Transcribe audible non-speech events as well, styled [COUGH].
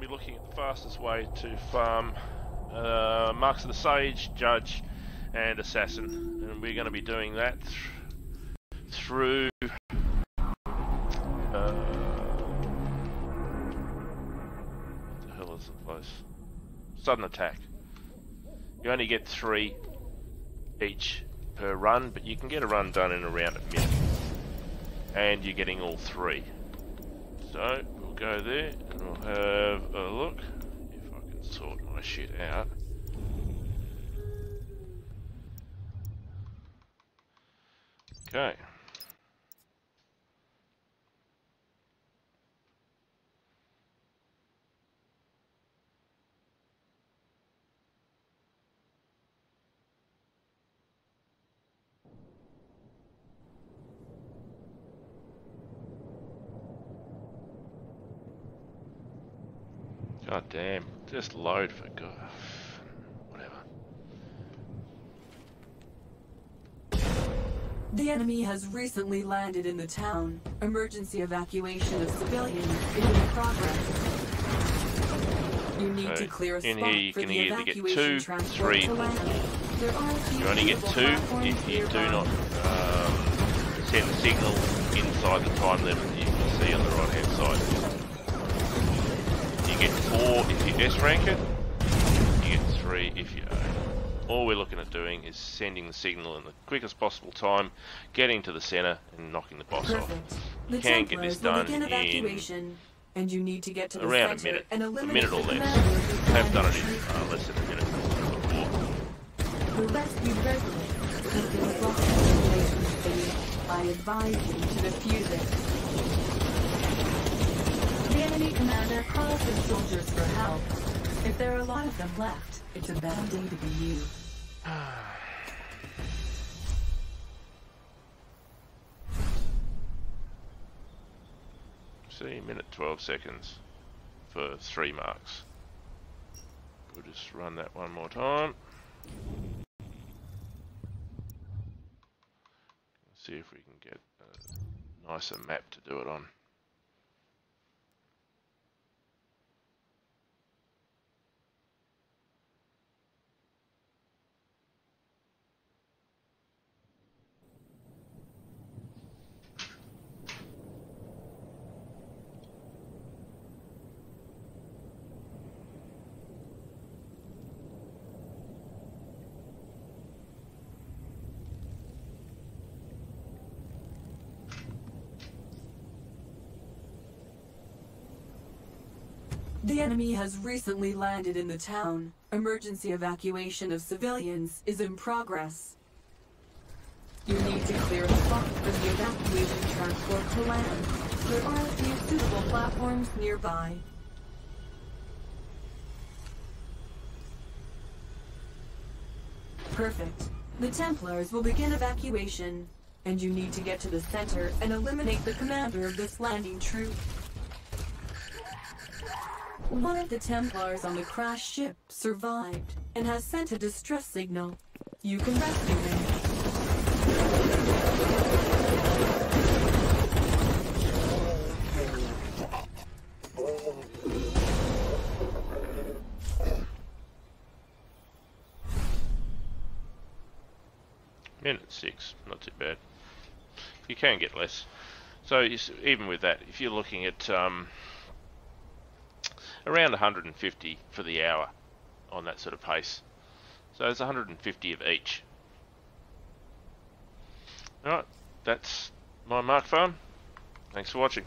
to be looking at the fastest way to farm uh, Marks of the Sage, Judge, and Assassin. And we're going to be doing that th through... Uh, what the hell is the place? Sudden Attack. You only get three each per run, but you can get a run done in around a minute. And you're getting all three. So, go there and we'll have a look if I can sort my shit out. Okay. God damn. Just load for God. Whatever. The enemy has recently landed in the town. Emergency evacuation of civilians is in progress. You need So, to clear a in spot here you for can the either get two, three, or land. There are a few You only get two if you do not um, send a signal inside the time limit you can see on the right hand side. You get you S rank it, you get three if you A. All we're looking at doing is sending the signal in the quickest possible time, getting to the centre and knocking the boss off. Perfect. The can get this done in evacuation, and you need to get to the Around a center minute, and a minute or the less. Have done it in uh, less than a minute. The rescue resident has been brought to the situation phase. I advise you to defuse it. Enemy commander calls his soldiers for help. If there are a lot of them left, it's a bad day to be you. [SIGHS] See, minute 12 seconds for three marks. We'll just run that one more time. See if we can get a nicer map to do it on. The enemy has recently landed in the town. Emergency evacuation of civilians is in progress. You need to clear a spot for the evacuation transport to land. There are a few suitable platforms nearby. Perfect. The Templars will begin evacuation, and you need to get to the center and eliminate the commander of this landing troop. One of the Templars on the crashed ship survived and has sent a distress signal. You can rescue him. Minute six, not too bad. You can get less. So even with that, if you're looking at um, around 150 for the hour on that sort of pace, so it's 150 of each. Alright, that's my Mark Farm. Thanks for watching.